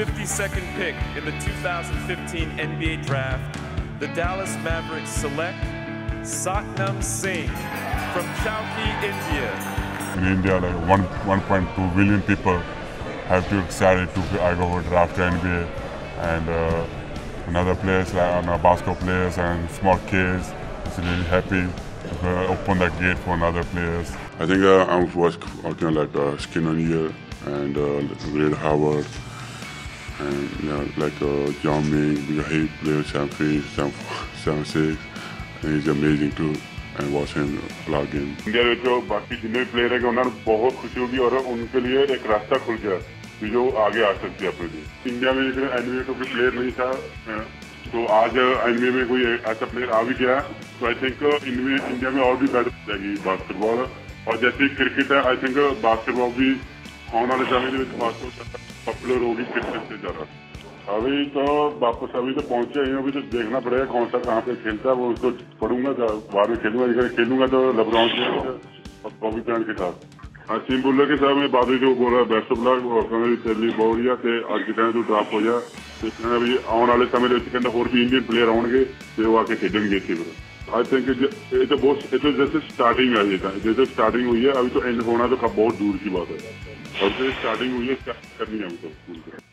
52nd pick in the 2015 NBA Draft, the Dallas Mavericks select Satnam Singh from Chowki, India. In India, like one 1.2 billion people have to excited to I go draft NBA, and uh, another players like uh, basketball players and small kids is really happy to uh, open that gate for another players. I think uh, I'm working like uh, Skin O'Neal and uh, Red Howard and you know, like uh, John Ming, he plays Sam Fee, Sam, Sam Six, and he's amazing too. And watch him log in. India में जो बाकी जितने भी player है उन्होंने बहुत खुशी होगी और उनके लिए एक रास्ता खुल गया कि जो आगे आ सकते हैं अपने लिए इंडिया में एक एनबीए का कोई प्लेयर नहीं था तो आज एनबीए में कोई ऐसा प्लेयर आ भी गया तो आई थिंक इंडिया में और भी बेटर हो जाएगी बास्केटबॉल और जैसे क्रिकेट है आई थिंक बास्केटबॉल भी आने वाले समय में बास्केटबॉल पॉपुलर होगी क्रिकेट से ज़्यादा अभी तो वापस अभी तो पहुंचे हैं अभी तो देखना पड़ेगा कौन सा कहाँ पे खेलता है वो उसको पढ़ूंगा बाद में खेलूंगा अगर खेलूंगा तो लखनऊ से बॉबी ब्रांड के साथ असीम बुल्ला के साथ मैं बाद जो बोल रहा बेस्ट ऑफ लक और ਕਹਿੰਦਾ ਵੀ ਤੇਰੇ ਲਈ ਬਹੁਤ ਵਧੀਆ ਤੇ ਅੱਜ ਦੇ ਟਾਈਮ ਤੋਂ ਡਰਾਪ ਹੋ ਜਾ ਤੇ ਕਹਿੰਦਾ ਵੀ ਆਉਣ ਵਾਲੇ ਸਮੇਂ ਦੇ ਵਿੱਚ ਕਹਿੰਦਾ ਹੋਰ ਵੀ ਇੰਡੀਅਨ ਪਲੇਅਰ ਆਉਣਗੇ ਤੇ ਉਹ ਆ ਕੇ ਖੇਡਣਗੇ ਇੱਥੇ ਫਿਰ आई थिंक तो बहुत ये तो जैसे स्टार्टिंग है ये जैसे स्टार्टिंग हुई है. अभी तो एंड होना तो बहुत दूर की बात है। और जैसे स्टार्टिंग हुई है करनी है हमको?